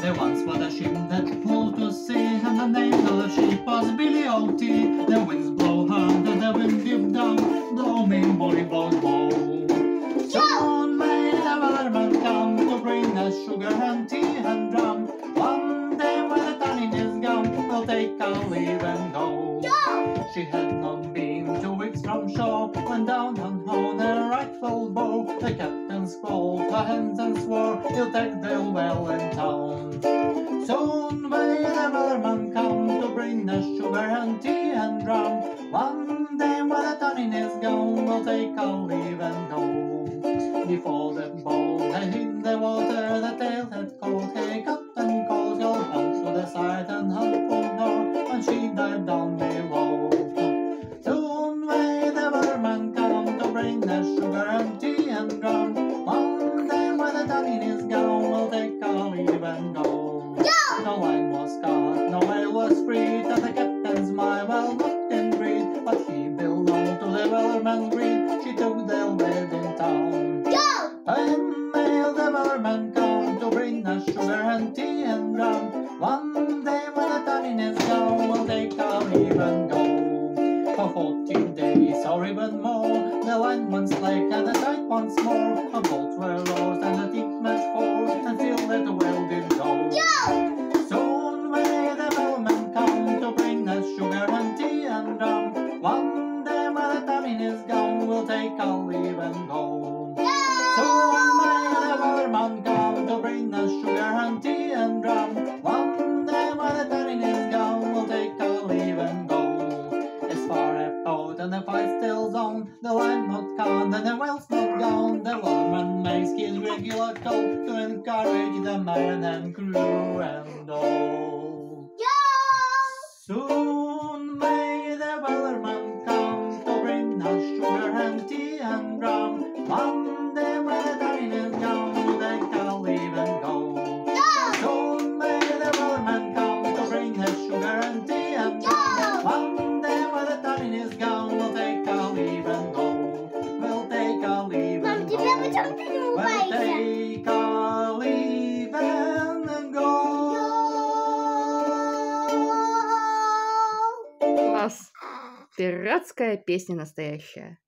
There once was a ship that pulled to sea, and the name of the ship was Billy O' Tea. The winds blow hard, and the wind dip down, the homing body blows blow. Someone made the Wellerman come to bring us sugar and tea and drum. One day when the tanning is gone, we'll take our leave and go. She had not been two weeks from shore when down and home her rightful bow. The hands and swore he'll take the well in town. Soon may the Wellerman come to bring the sugar and tea and rum. One day when the tunning is gone, we'll take our leave and go. Before May the Wellerman come to bring us sugar and tea and rum. One day when the tunning is gone, we'll take our leave and go. For fourteen days or even more, the line went slack and the tide once more. Our boats were lost and the deep match for, and feel that the well did go. Soon may the bellman come to bring us sugar and tea and rum. One day when the timing is gone, we'll take our leave and go. The Wellerman come to bring us sugar and tea and rum. One day when the timing is gone, we'll take our leave and go. As far as out oh, and the fight still's on, the line not gone and the well's not gone. The Wellerman makes his regular call to encourage the man and crew and all. Класс. Пиратская песня настоящая.